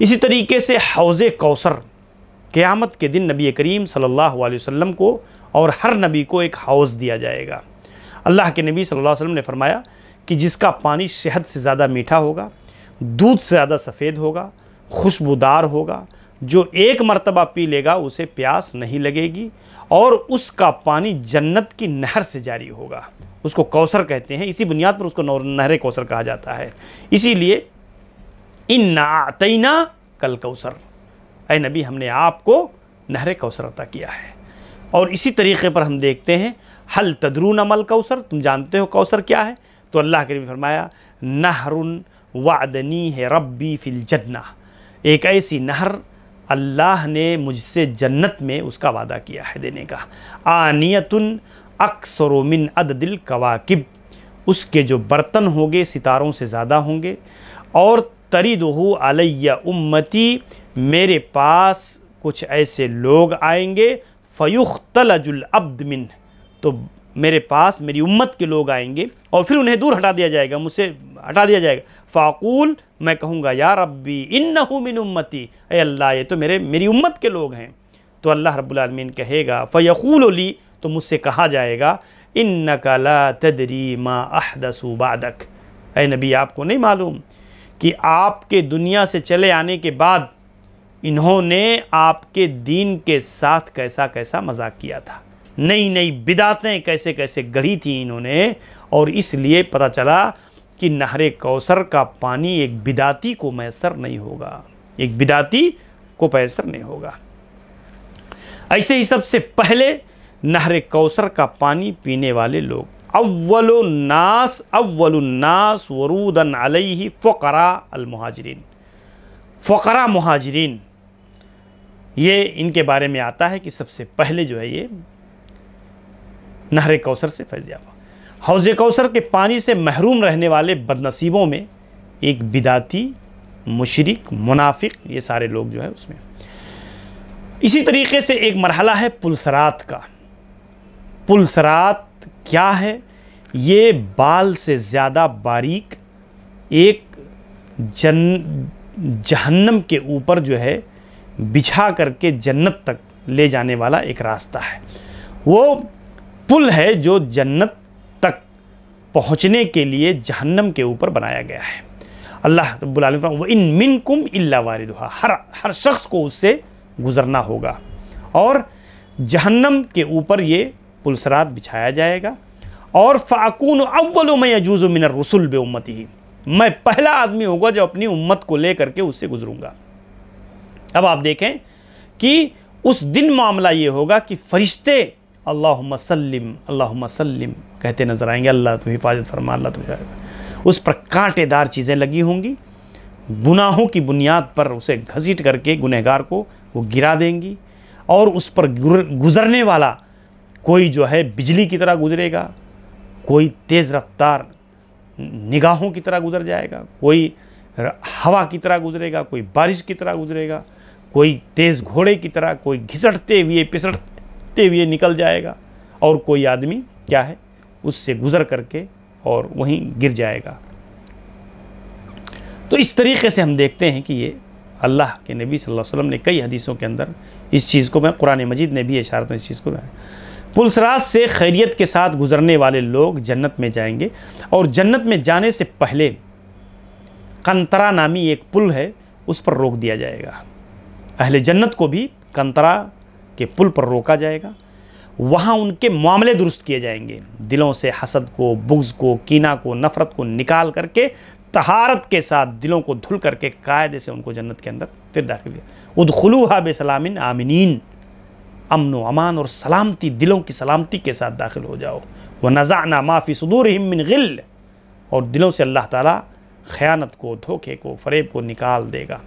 इसी तरीके से हौज़ कौसर, क़्यामत के दिन नबी करीम सल्लल्लाहु अलैहि वसल्लम को और हर नबी को एक हौज़ दिया जाएगा। अल्लाह के नबी सल्लल्लाहु अलैहि वसल्लम ने फरमाया कि जिसका पानी शहद से ज़्यादा मीठा होगा, दूध से ज़्यादा सफ़ेद होगा, खुशबूदार होगा, जो एक मरतबा पी लेगा उसे प्यास नहीं लगेगी और उसका पानी जन्नत की नहर से जारी होगा। उसको कौसर कहते हैं। इसी बुनियाद पर उसको नहर कौसर कहा जाता है। इसीलिए इन नातना कल कौसर। अय नबी, हमने आपको नहर कौसर अता किया है। और इसी तरीके पर हम देखते हैं, हल तदरून अमल कौसर, तुम जानते हो कौसर क्या है? तो अल्लाह के नबी फरमाया, नहरुन वादनी है रब्बी फिल जन्ना। एक ऐसी नहर अल्लाह ने मुझसे जन्नत में उसका वादा किया है देने का। आनियतुन अक्सरोमिन अददिल कवाकिब। उसके जो बर्तन होंगे, सितारों से ज़्यादा होंगे, और तरीदहू अलैया उम्मती, मेरे पास कुछ ऐसे लोग आएँगे, फ़युख्तलजुल अब्द मिन तो मेरे पास मेरी उम्मत के लोग आएँगे, और फिर उन्हें दूर हटा दिया जाएगा, मुझसे हटा दिया जाएगा। फ़ाकूल, मैं कहूँगा, या रब्बी इन मिन उम्मती अरे अल्लाह, ये तो मेरे, मेरी उम्मत के लोग हैं। तो अल्लाह रब्बुल कहेगा, फ़यकूल ली तो मुझसे कहा जाएगा इन नकला तदरी मा अहदसू बादक। अरे नबी, आपको नहीं मालूम कि आपके दुनिया से चले आने के बाद इन्होंने आपके दीन के साथ कैसा कैसा मज़ाक किया था। नई नई बिदातें कैसे कैसे गढ़ी थी इन्होंने, और इसलिए पता चला कि नहर कौसर का पानी एक बिदाती को मैसर नहीं होगा। एक बिदाती को मैसर नहीं होगा। ऐसे ही सबसे पहले नहर कौसर का पानी पीने वाले लोग अव्वलुन्नास अव्वलुन्नास वरूदन अलैहि फ़करा अलमुहाजरीन फ़करा मुहाजरीन ये इनके बारे में आता है कि सबसे पहले जो है ये नहर कौसर से फैज़ याबा हौज़ कौसर के पानी से महरूम रहने वाले बदनसीबों में एक बिदाती, मुशरक, मुनाफिक ये सारे लोग जो है उसमें। इसी तरीके से एक मरहला है पुलसरात का। पुलसरात क्या है? ये बाल से ज़्यादा बारीक एक जन, जहन्नम के ऊपर जो है, बिछा करके जन्नत तक ले जाने वाला एक रास्ता है। वो पुल है जो जन्नत तक पहुँचने के लिए जहन्नम के ऊपर बनाया गया है। अल्लाह रब्बुल वो इन मिन कुम इल्ला वारिदुहा। हर हर शख्स को उससे गुज़रना होगा और जहन्नम के ऊपर ये पुलसरात बिछाया जाएगा। और फ़ाकून अव्वल में यजूज़ मिनर रसुल बे उम्मत ही मैं पहला आदमी होगा जो अपनी उम्मत को ले करके उससे गुजरूँगा। अब आप देखें कि उस दिन मामला ये होगा कि फरिश्ते अल्लाह मसल्लिम अल्लाह मसल्लिम कहते नज़र आएँगे, अल्लाह तो हिफाजत फरमा, अल्लाह तो उस पर कांटेदार चीज़ें लगी होंगी, गुनाहों की बुनियाद पर उसे घसीट करके गुनहगार को वो गिरा देंगी और उस पर गुज़रने वाला कोई जो है बिजली की तरह गुजरेगा कोई तेज़ रफ्तार निगाहों की तरह गुजर जाएगा, कोई हवा की तरह गुजरेगा, कोई बारिश की तरह गुजरेगा, कोई तेज़ घोड़े की तरह, कोई घिसटते हुए, पिसटते हुए निकल जाएगा, और कोई आदमी क्या है, उससे गुज़र करके और वहीं गिर जाएगा। तो इस तरीके से हम देखते हैं कि ये अल्लाह के नबी सल्लल्लाहु अलैहि वसल्लम ने कई हदीसों के अंदर इस चीज़ को, मैं कुरान मजीद ने भी इशारत इस चीज़ को, मैं पुलसराज से खैरियत के साथ गुजरने वाले लोग जन्नत में जाएँगे और जन्नत में जाने से पहले कंतरा नामी एक पुल है, उस पर रोक दिया जाएगा। अहले जन्नत को भी कंतरा के पुल पर रोका जाएगा। वहाँ उनके मामले दुरुस्त किए जाएँगे। दिलों से हसद को, बुग्ज़ को, कीना को, नफ़रत को निकाल करके, तहारत के साथ दिलों को धुल करके कायदे से उनको जन्नत के अंदर फिर दाखिल किया। उदखलूहा बेसलामिन आमिनीन। अमन व अमान और सलामती, दिलों की सलामती के साथ दाखिल हो जाओ। वह नज़ाना माफ़ी सदूर मिन गिल। और दिलों से अल्लाह ताला ख़यानत को, धोखे को, फ़रेब को निकाल देगा।